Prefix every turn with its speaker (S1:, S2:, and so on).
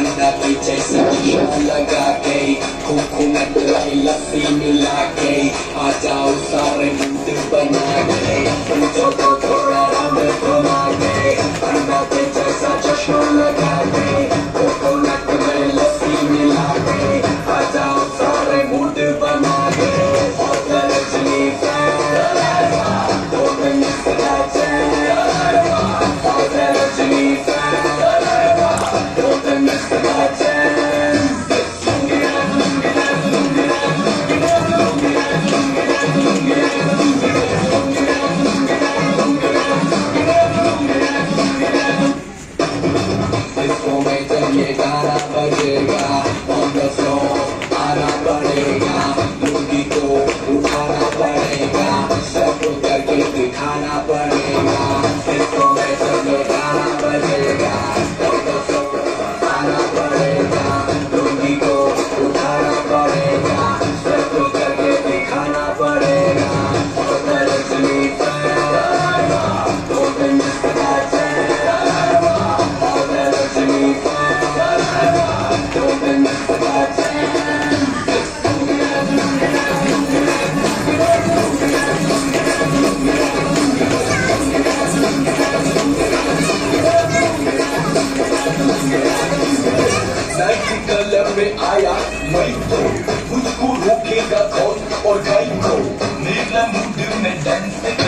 S1: अंडा की जैसे चश्मा लगा के कोकोनट लाई लस्सी मिला के आ जाओ सारे मुंड बना के समझो तो थोड़ा रंग घुमा के कलर में आया मैं तो। मुझको रोकेगा कौन? और गाई को तो, मेरा